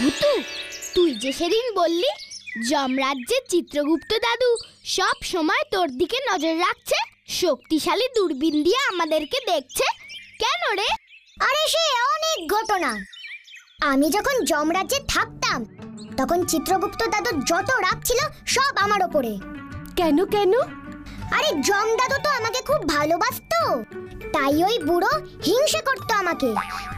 ভুতু তুই যে সেদিন বললি যমরাজ্যের চিত্রগুপ্ত দাদু সব সময় তোর দিকে নজর রাখছে শক্তিশালী দূরবীন দিয়ে আমাদেরকে দেখছে কেন রে? আরে সে অনেক ঘটনা। আমি যখন যমরাজ্যে থাকতাম তখন চিত্রগুপ্ত দাদু যত রাগ ছিল সব আমার ওপরে। কেন কেন? আরে জম দাদু তো আমাকে খুব ভালোবাসতো। তাই ওই বুড়ো হিংসে করতো আমাকে।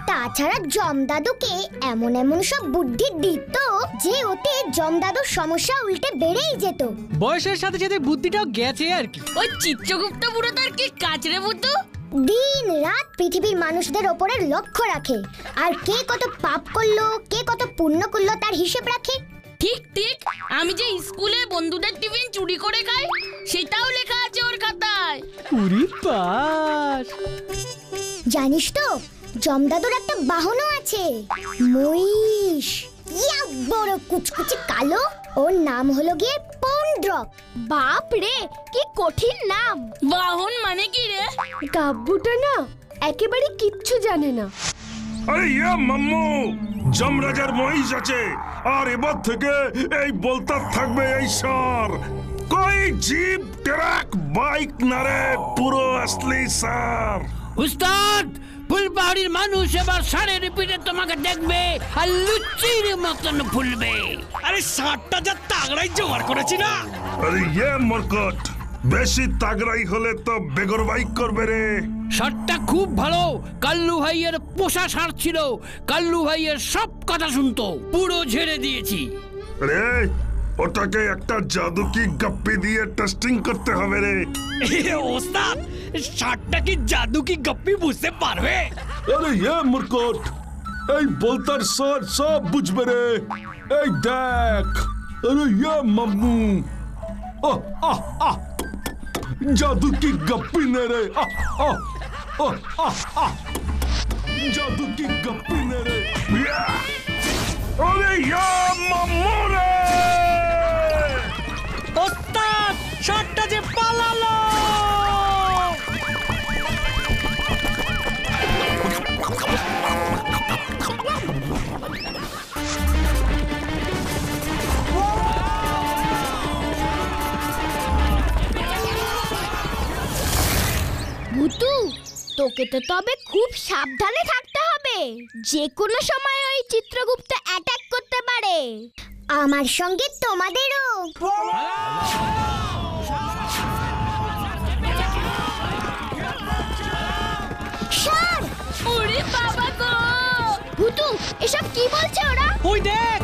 তাছাড়া জম দাদুকে এমন এমন সব বুদ্ধি দিত যে ওতে জম দাদুর সমস্যা উল্টে বেড়েই যেত। বয়সের সাথে সাথে বুদ্ধিটাও গেছে আর কি। ওই চিত্রগুপ্ত বুড়ো তার কি কাজ রে বুদ্ধু। দিন রাত পৃথিবীর মানুষদের ওপরে লক্ষ্য রাখে। আর কে কত পাপ করল কে কত পুণ্য করল তার হিসেব রাখে। ঠিক ঠিক আমি যে স্কুলে বন্ধুদের টিফিন চুরি করে খাই সেটাও লেখা আছে ওর খাতায়। উরি পাস। জানিস তো জমদাদুর একটা বাহনও আছে মহিষ। ইয়া বড় কুচকুচে কালো ওর নাম হলো গিয়ে পৌন্ড্রক। বাপ রে কি কঠিন নাম। বাহন মানে কি রে? গাব্বুটা না একেবারে কিচ্ছু জানে না। আরে ইয়ে মাম্মু যমরাজার মহিষ আছে আর এবার থেকে এই বলতে থাকবে এই স্যার কই জিপ ট্রাক বাইক না রে পুরো আসলি স্যার উস্তাদ ফুলপাহাড়ির মানুষ এবার সাড়ে রিপিটে তোমাকে দেখবে আর লুচির মতন ফুলবে। আরে ষাটটা যা তাগড়াই জোগাড় করেছি না। আরে ইয়ে মরকট বেশি তাগড়াই হলে তো বেগর বাইক করবে রে। ষাটটা খুব ভালো কাল্লু ভাইয়ের পোষা ষাঁড় ছিল। কাল্লু ভাইয়ের সব কথা শুনতো পুরো ঝেড়ে দিয়েছি। রে ওটাকে একটা জাদু কি গাপ্পি দিয়ে টেস্টিং করতে হবে রে। ওস্তাদ ষাটটা কি জাদু কি গপ্পি বুঝতে পারবে? আরে ইয়ে মরকট এই বলতার স্যার সব বুঝবে রে। এই দেখ আরে ইয়ে মাম্মু। আহ আহ আহ জাদু কি গপ্পি নে রে। আহ আহ আহ আহ। जादू की गप्पी मेरे। अरे यार ममोरे তোকে তো তবে খুব সাবধানে থাকতে হবে। যে কোনো সময় ওই চিত্রগুপ্ত অ্যাটাক করতে পারে। আমার সঙ্গে তোমাদেরও! ওরে বাবা গো! ভুতু এসব কি বলছে ওরা? ওই দেখ!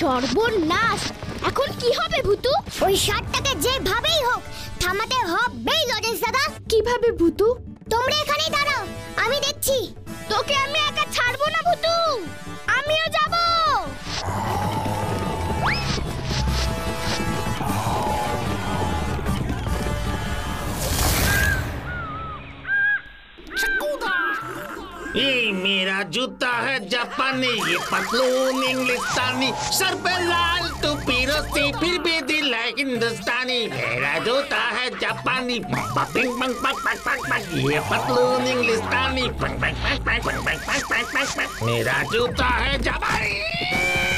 সর্বনাশ। এখন কি হবে ভুতু? ওই ষাটটাকে যেভাবেই হোক থামাতে হবেই লজেন্স দাদা। কীভাবে ভুতু? তোমরা এখানে দাঁড়াও আমি দেখছি। তোকে আমি একা ছাড়বো না ভুতু। আমিও যাব। এই মেরা জুতা है जापानी ये पतलून इंग्लिस्तानी सर पे लाल टोपी रोती फिर भी दिल है हिंदुस्तानी मेरा जूता है जापानी पिंग पंग पक पक पक पक ये पतलून इंग्लिस्तानी पंग पंग पक पक पक पक पक पक पक पक मेरा जूता है जापानी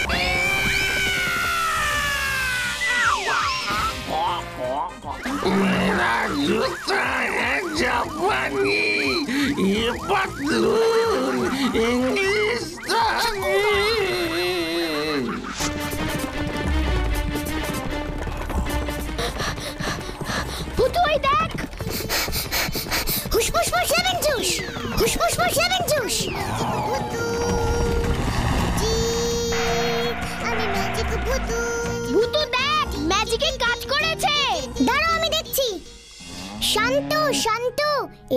मेरा जूता है जापानी ये पतलून इंग्लिस्तानी হুসফুস ফুস লেমন জুস আমি ম্যাজিক ভূতু দেখ ম্যাজিকে কাজ করেছে। দাঁড়াও আমি দেখছি। শান্ত শান্ত।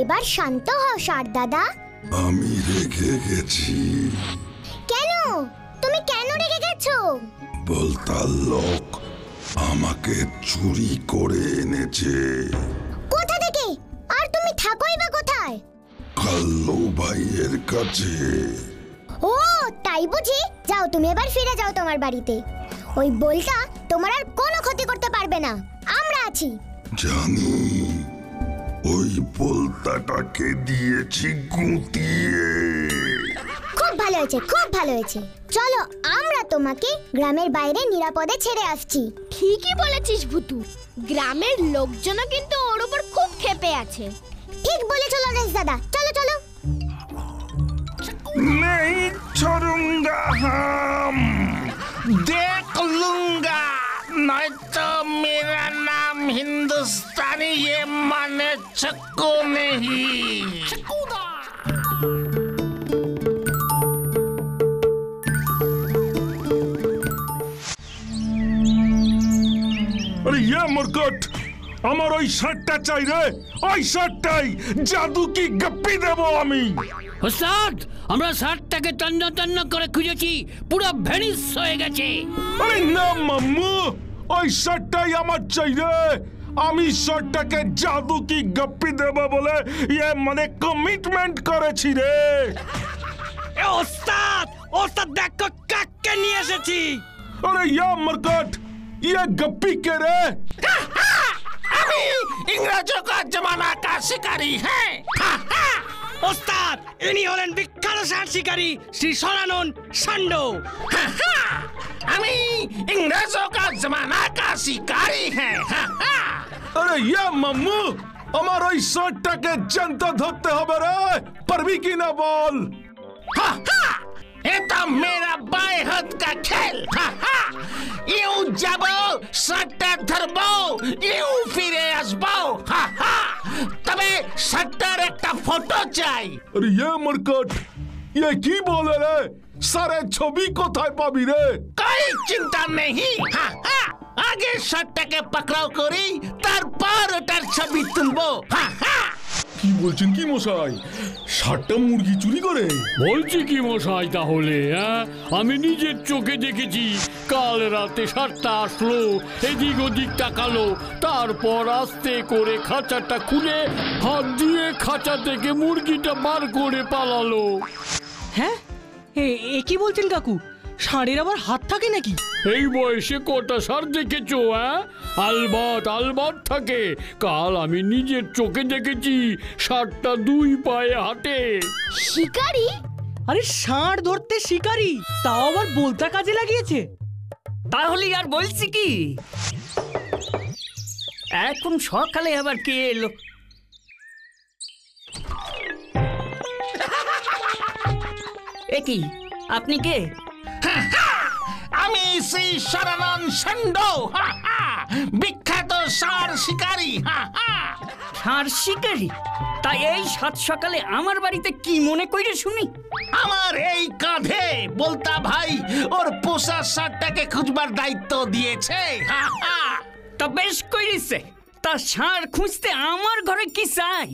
এবার শান্ত হও সার দাদা। আমি রেখে গেছি। কেন? তুমি কেন রেগে গেছো? বলতার লোক আমাকে চুরি করে এনেছে। কাল্লু ভাইয়ের কাছে। ও তাই বুঝি? যাও তুমি এবার ফিরে যাও তোমার বাড়িতে। ওই বলটা তোমার আর কোনো ক্ষতি করতে পারবে না। আমরা আছি। জানি ওই বলতাটাকে দিয়েছি গুঁতিয়ে। খুব ভালো হয়েছে খুব ভালো হয়েছে। চলো আমরা তোমাকে গ্রামের বাইরে নিরাপদে ছেড়ে আসছি। ঠিকই বলেছিস ভুতু। গ্রামের লোকজনও কিন্তু ওর উপর খুব ক্ষেপে আছে। ঠিক বলেছ লরেন্স দাদা চলো চলো नहीं छोड़ूंगा हम देख लूंगा नहीं तो मेरा नाम हिंदुस्तानी ये माने चक्को नहीं আরে ইয়ে মরকট আমার ওই শার্টটা চাই রে ওই শার্টটাই জাদু কি গপ্পি দেবো আমি। ওস্তাদ আমরা শার্টটাকে টান্না টান্না করে খুঁজেছি পুরো ভেনিস হয়ে গেছে। আরে না মাম্মু ওই শার্টটাই আমার চাই রে। আমি শার্টটাকে জাদু কি গপ্পি দেবো বলে ইয়ে মানে কমিটমেন্ট করেছি রে। এ ওস্তাদ ওস্তাদ দেখো কাককে নিয়ে এসেছি। আরে ইয়া মরকট ইয়ে গপ্পি কে রে? हम इंग्रजों का जमाना का शिकारी है। उस्ताद इन्हीं विख्यात शिकारी श्री सोलानोन संडो हम ही। इंग्रजों का जमाना का शिकारी है। अरे ये मम्मू अमर सोटा के जनता धोते हो पर भी की ना बोल। ये तो मेरा बाएँ हाथ का खेल। यू जबो सट्टा धरबो यू একটা ফটো চাই। আরে এ মরকট ये की बोले रे सारे छवि को था पाबी रे कोई चिंता नहीं हाँ, हाँ, आगे शर्ट के पकड़ाओ कोरी तार पार उतर छवि हाँ, हाँ। কি বলছেন কি মশাই? ষাটটা মুরগি চুরি করে? বলছি কি মশাই তাহলে হ্যাঁ? আমি নিজের চোখে দেখেছি কাল রাতে সাতটা আসলো এদিক ওদিক তাকালো তারপর আস্তে করে খাঁচাটা খুলে হাত দিয়ে খাঁচা থেকে মুরগিটা বার করে পালালো। হ্যাঁ? এ কি বলছেন কাকু? ষাঁড়ের আবার হাত থাকে নাকি? এই বয়সে কটা সার দেখেছ হ্যাঁ? আলবাত আলবাত থাকে। কাল আমি নিজের চোখে দেখেছি সারটা দুই পায়ে হাঁটে। শিকারি? আরে ষাঁড় ধরতে শিকারি তাও আবার বলতা কাজে লাগিয়েছে। তাহলে আর বলছি কি? এখন সকালে আবার কে এলো? এ কি? আপনি কে? আমি শ্রী শরণন ষণ্ড বিখ্যাত ষাঁড় শিকারী ষাঁড় শিকারি? তাই এই সাত সকালে আমার বাড়িতে কি মনে কইরে শুনি? আমার এই কাঁধে বলতা ভাই ওর পোষা সারটাকে খুঁজবার দায়িত্ব দিয়েছে তা বেশ কইরিছে। তা ষাঁড় খুঁজতে আমার ঘরে কি চাই?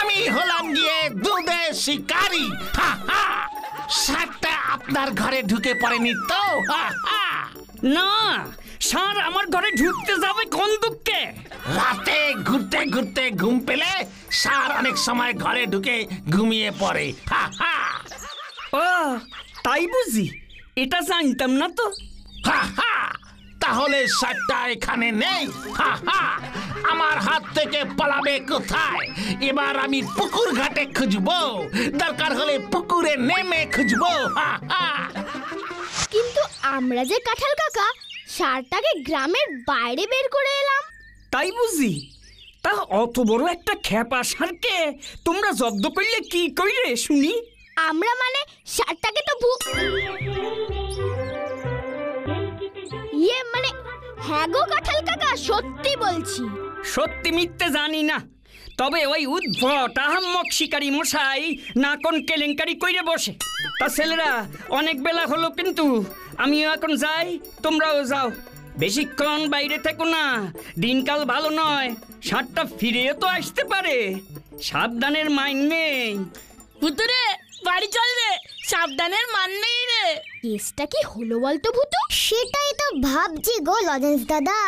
আমি হলাম গিয়ে দুধে শিকারি। হা হা। ষাঁড়টা আপনার ঘরে ঢুকে পড়েনি তো? না ষাঁড় আমার ঘরে ঢুকতে যাবে কোন দুঃখে? রাতে ঘুরতে ঘুরতে ঘুম পেলে ষাঁড় অনেক সময় ঘরে ঢুকে ঘুমিয়ে পড়ে। হা হা। ও তাই বুঝি। এটা জানতাম না তো। হা হা। তাহলে ষাঁড়টা এখানে নেই। হা হা আমার হাত থেকে পালাবে কোথায়? এবার আমি পুকুর ঘাটে খুঁজবো। দরকার হলে পুকুরে নেমে খুঁজবো। হা হা। কিন্তু আমরা যে কাঁঠাল কাকা সারটাকে গ্রামের বাইরে বের করে এলাম। তাই বুঝি? তা অত বড় একটা খেপা সারকে তোমরা জব্দ করলে কি কইরে শুনি? আমরা মানে সারটাকে তো ভূ ইয়ে মানে হ্যাঁ গো কাঁঠাল কাকা সত্যি বলছি। সত্যি মিথ্যে জানি না। তবে ওই উদ্ভট আহাম্মক শিকারী মশাই না কোন কেলেঙ্কারি কইরে বসে। তা ছেলেরা অনেক বেলা হলো কিন্তু আমিও এখন যাই তোমরাও যাও। বেশিক্ষণ বাইরে থেকো না দিনকাল ভালো নয় সাতটা ফিরেও তো আসতে পারে। সাবধানের মাইন নেই। ভুতুরে বাড়ি চল রে সাবধানের মান নেই রে। কেসটা কি হলো বলতো ভূতু? সেটাই তো ভাবছি গো লজেন্স দাদা।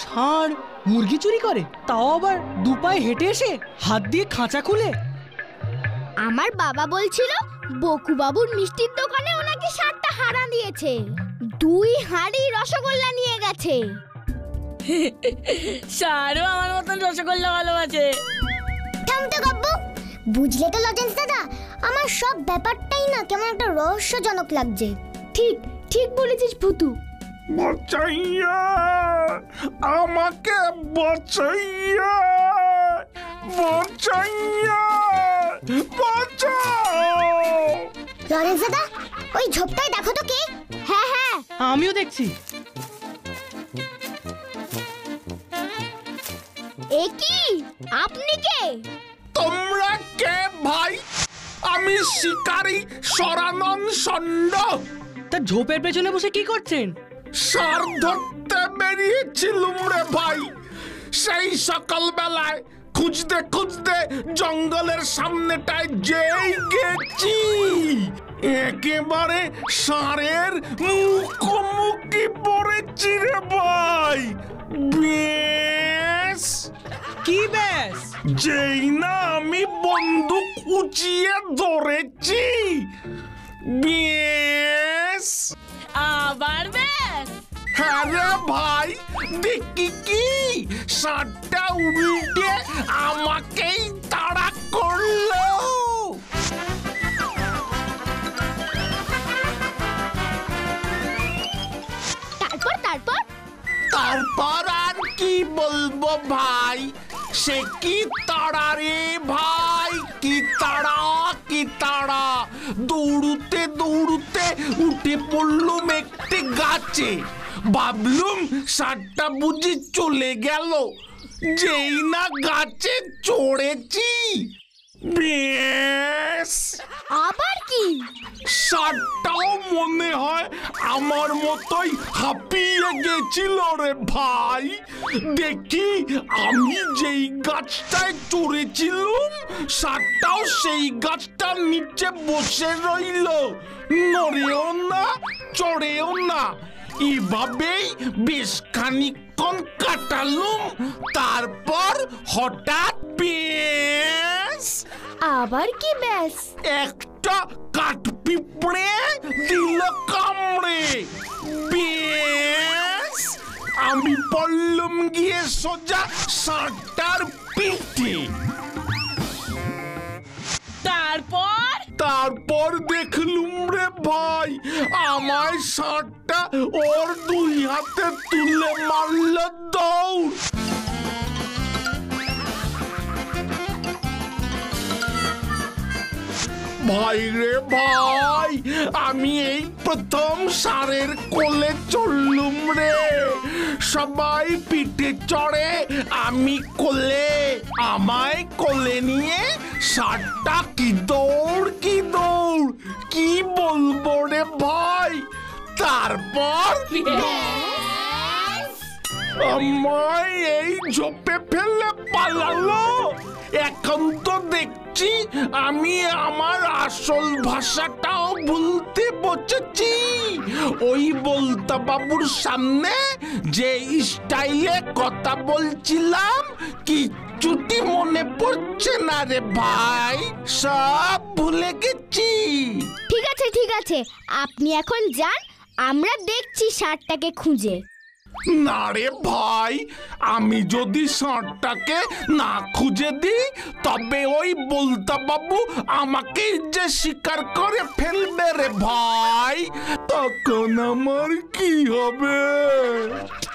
ষাঁড় মুরগি চুরি করে তাও আবার দুপায়ে হেঁটে এসে হাত দিয়ে খাঁচা খুলে। আমার বাবা বলছিল বকুবাবুর মিষ্টির দোকানে ওনাকে সারটা হারা দিয়েছে। দুই হাঁড়ি রসগোল্লা নিয়ে গেছে। স্যারও আমার মতন রসগোল্লা ভালোবাসে। থাম তো গব্বু বুঝলে তো লজেন্স দাদা আমার সব ব্যাপারটাই না কেমন একটা রহস্যজনক লাগছে। ঠিক ঠিক বলেছিস ভুতু। বাঁচাইয়া আমাকে বাঁচাইয়া বাঁচাইয়া বাঁচাও। লরেন্স দাদা ওই ঝোপটায় দেখো তো কে। হ্যাঁ হ্যাঁ। আমিও দেখছি। এ কি? আপনি কে? তোমরা কে ভাই? আমি শিকারী সরানন ষণ্ড। তা ঝোপের পেছনে বসে কি করছেন? সার ধরতে বেরিয়েছিলুম রে ভাই। সেই সকাল বেলায় খুঁজতে খুঁজতে জঙ্গলের সামনেটায় যেই গেছি। একেবারে সারের মুখোমুখি পড়েছি রে ভাই। বেশ। কি ব্যাস? যেই না আমি বন্দুক উঁচিয়ে ধরেছি। বেশ আবার ব্যাস। হ্যাঁ ভাই দেখি কি? সারটা উল্টে আমাকেই তাড়া করল। তারপর তারপর? তারপর আর কি বলব ভাই? সে কি তাড়া রে ভাই? কি তাড়া কি তাড়া? দৌড়তে দৌড়তে উঠে পড়লুম একটি গাছে। ভাবলুম সারটা বুঝি চলে গেল। যেই না গাছে চড়েছি। বেশ। আবার কি? সারটাও মনে হয় আমার মতোই হাঁপিয়ে গেছিল রে ভাই। দেখি আমি যেই গাছটায় চড়েছিলুম সারটাও সেই গাছটার নিচে বসে রইল। নড়েও না চড়েও না। এভাবেই বেশ খানিকক্ষণ কাটালুম তারপর হঠাৎ বেশ আবার কি ব্যাস? একটা কাঠ পিঁপড়ে দিল কামড়ে। বেশ আমি পড়লুম গিয়ে সোজা ষাটটার পিঠে। তারপর? তারপর দেখলুম রে ভাই আমায় ষাটটা ওর দুই হাতে তুলে মারল দৌড়। ভাই রে ভাই, আমি এই প্রথম সারের কোলে চললুম রে। সবাই পিঠে চড়ে, আমি কোলে, আমায় কোলে নিয়ে সারটা কি দৌড় কি দৌড়, কি বলব রে ভাই? তারপর আমায় এই ঝোপে ফেলে পালালো? এখন তো দেখছি আমি আমার আসল ভাষাটাও ভুলতে বসেছি। ওই বলতা বাবুর সামনে যে স্টাইলে কথা বলছিলাম, কিচ্ছুটি মনে পড়ছে না রে ভাই, সব ভুলে গেছি। ঠিক আছে ঠিক আছে, আপনি এখন যান, আমরা দেখছি ষাটটাকে খুঁজে। না রে ভাই আমি যদি ষাঁড়টাকে না খুঁজে দিই তবে ওই বলতা বাবু আমাকে যে শিকার করে ফেলবে রে ভাই তখন আমার কি হবে?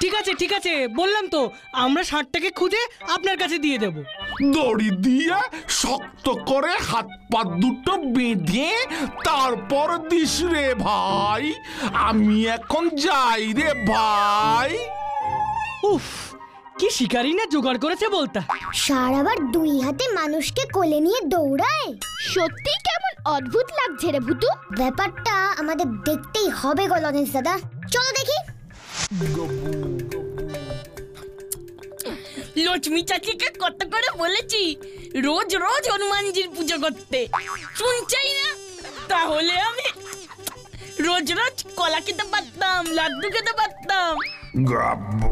ঠিক আছে ঠিক আছে বললাম তো আমরা ষাটটাকে খুঁজে আপনার কাছে দিয়ে দেব। দড়ি দিয়ে শক্ত করে হাত পা দুটো বেঁধে তারপর দিস রে ভাই আমি এখন যাই রে ভাই। উফ কি শিকারি না জোগাড় করেছে বলতা? সার আবার দুই হাতে মানুষকে কোলে নিয়ে দৌড়ায়। সত্যি কেমন অদ্ভুত লাগছে রে ভুতু। ব্যাপারটা আমাদের দেখতেই হবে গো লজেন্স দাদা। চলো দেখি। লক্ষ্মী চাচিকে কত করে বলেছি রোজ রোজ হনুমানজির পুজো করতে। শুনছেই না? তাহলে আমি রোজ রোজ কলা খেতে পারতাম লাড্ডু খেতে পারতাম। গাব্বু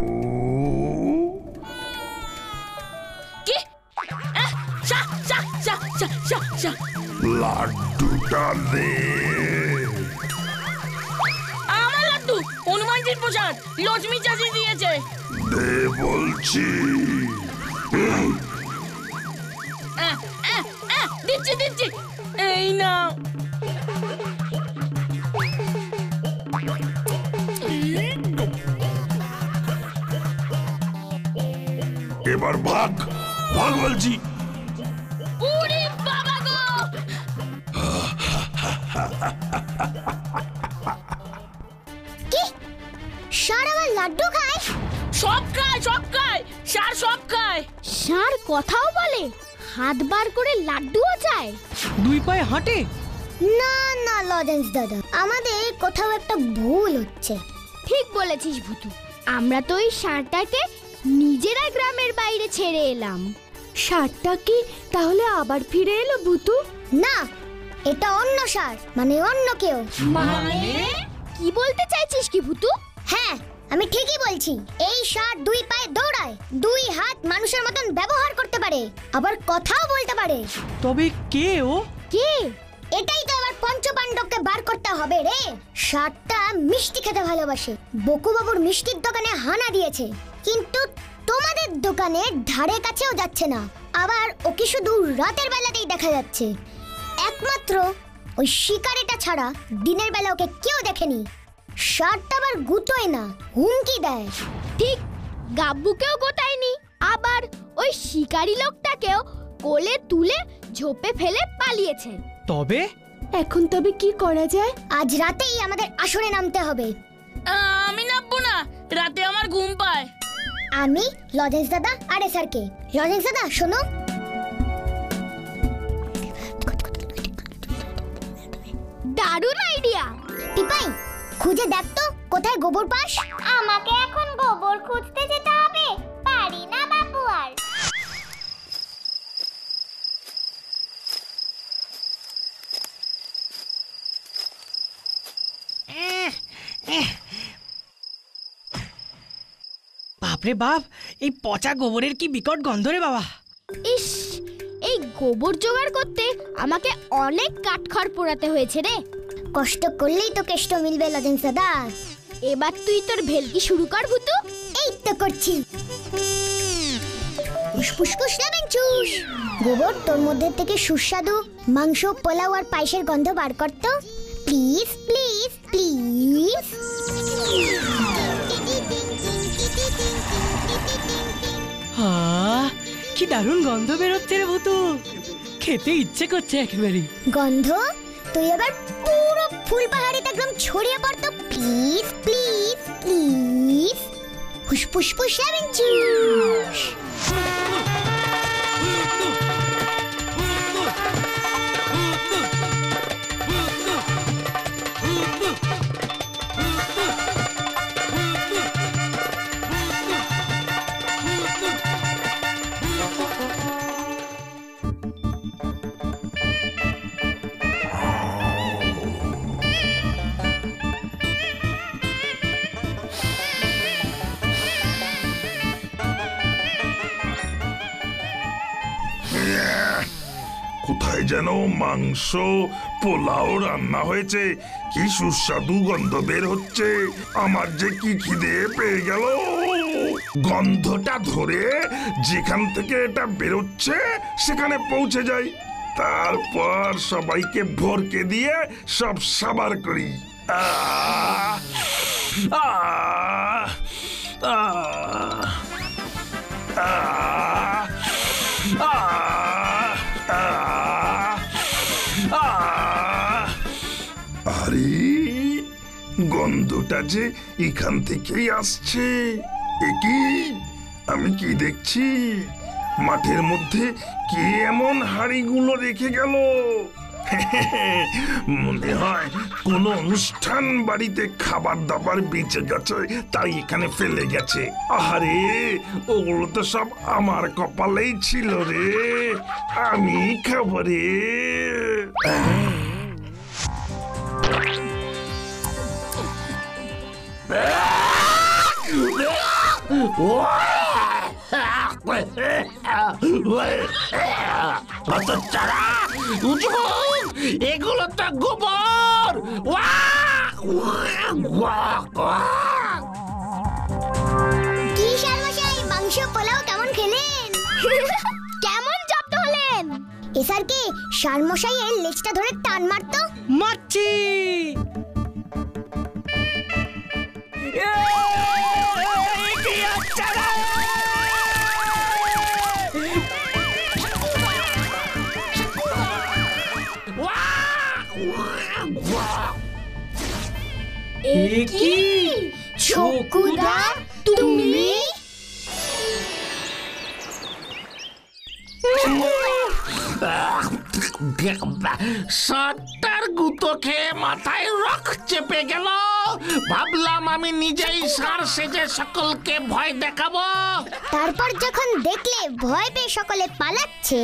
কি? সা, সা, সা, সা, সা, সা। লাড্ডুটা দে আমার লাড্ডু হনুমানজির প্রসাদ লক্ষ্মী চাষি দিয়েছে। দে বলছি। দিচ্ছি দিচ্ছি। এই নাও। এবার ভাগ। ভাগ বলছি। উরি বাবা গো! কি? ষাঁড় আবার লাড্ডু খায়? সব খায় সব খায়। সার সব খায়। ষাঁড় কথাও বলে হাত বার করে লাড্ডুও চায়। দুই পায়ে হাঁটে? না না লজেন্স দাদা আমাদের কোথাও একটা ভুল হচ্ছে। ঠিক বলেছিস ভুতু। আমরা তো ওই ষাঁড়টাকে নিজেরা গ্রামের বাইরে ছেড়ে এলাম। সারটা কি? তাহলে আবার ফিরে এলো ভুতু না এটা অন্য সার মানে অন্য কেউ। মানে? কি বলতে চাইছিস কি ভুতু? হ্যাঁ আমি ঠিকই বলছি। এই সার দুই পায়ে দৌড়ায় দুই হাত মানুষের মতন ব্যবহার করতে পারে আবার কথাও বলতে পারে। তবে কে ও? কে? এটাই তো এবার পঞ্চপাণ্ডবকে বার করতে হবে রে। ষাটটা মিষ্টি খেতে ভালোবাসে। বকুবাবুর মিষ্টির দোকানে হানা দিয়েছে। কিন্তু তোমাদের দোকানে ধারে কাছেও যাচ্ছে না। আবার ওকে শুধু রাতের বেলাতেই দেখা যাচ্ছে। একমাত্র ওই শিকারিটা ছাড়া দিনের বেলা ওকে কেউ দেখেনি। ষাটটা আবার গুতোয় না, হুমকি দেয়। ঠিক, গাব্বুকেও গোটায়নি। আবার ওই শিকারি লোকটাকেও কোলে তুলে ঝোপে ফেলে পালিয়েছে। তবে? এখন তবে কি করা যায়? আজ রাতেই আমাদের আসরে নামতে হবে। আমি নামবো না। রাতে আমার ঘুম পায়। আমি লজেন্স দাদা আর স্যারকে লজেন্স দাদা শোনো। দারুণ আইডিয়া টিপাই খুঁজে দেখ তো কোথায় গোবর পাস? আমাকে এখন গোবর খুঁজতে যেতে বাপরে বাপ এই পচা গোবরের কি বিকট গন্ধ রে বাবা। ইস এই গোবর জোগাড় করতে আমাকে অনেক কাঠখড় পোড়াতে হয়েছে রে। কষ্ট করলেই তো কেষ্ট মিলবে লজেন্স দাদা এবার তুই তোর ভেলকি শুরু কর ভুতু। এই তো করছি। ফুসফুস নেবেন চুস গোবর তোর মধ্যে থেকে সুস্বাদু মাংস পোলাও আর পায়েসের গন্ধ বার করতো প্লিজ প্লিজ প্লিজ। কি দারুণ গন্ধ বেরোচ্ছে রে ভুতু খেতে ইচ্ছে করছে একেবারে। গন্ধ? তুই এবার পুরো ফুল পাহাড়িতে একদম ছড়িয়ে পড় তো। Please please please. ফুসফুস ফুস যেন মাংস, পোলাও রান্না হয়েছে। কি সুস্বাদু গন্ধ বের হচ্ছে। আমার যে কি খিদে পেয়ে গেল। গন্ধটা ধরে যেখান থেকে এটা বেরোচ্ছে, সেখানে পৌঁছে যাই। তারপর সবাইকে ভরকে দিয়ে সব সাবার করি। আহ! আহ! আহ! গন্ধটা যে এখান থেকেই আসছে? এ কি? আমি কি দেখছি? মাঠের মধ্যে কে এমন হাড়িগুলো রেখে গেল? মনে হয় কোনো অনুষ্ঠান বাড়িতে খাবার দাবার বেঁচে গেছে, তাই এখানে ফেলে গেছে। আহারে, ওগুলো তো সব আমার কপালেই ছিল রে। আমি খাব বাচ্চারা উজবুক এগুলো তো গোবর মাংস, পোলাও কেমন খেলেন? কেমন জব্দ হলেন? এসারকে সারমশাইয়ের লেজটা ধরে টান মারতো? মারছি। কি? ছকুদা তুমি? ষাটটার গুতো খেয়ে মাথায় রক চেপে গেল। ভাবলাম আমি নিজেই সার সেজে সকলকে ভয় দেখাবো। তারপর যখন দেখলে ভয় পেয়ে সকলে পালাচ্ছে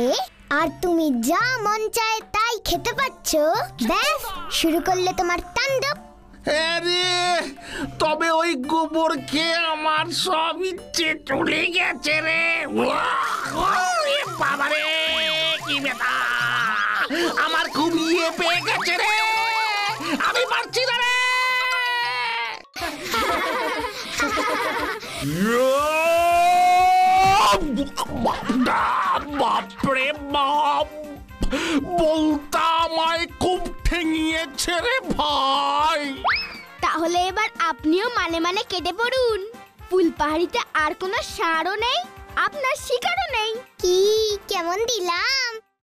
আর তুমি যা মন চায় তাই খেতে পাচ্ছ ব্যাস শুরু করলে তোমার তাণ্ডব। আরে তবে ওই গোবর খেয়ে আমার সব ইচ্ছে চলে গেছে রে। বাবারে কি বেটা আমার খুব ইয়ে পেয়ে গেছে রে। আমি পারছি না রে। বাপরে বাপ। বলতা আমায় খুব ঠেঙিয়েছে রে ভাই। তাহলে এবার আপনিও মানে মানে কেটে পড়ুন। ফুলপাহাড়িতে আর কোনো সারও নেই আপনার শিকারও নেই। কি কেমন দিলাম?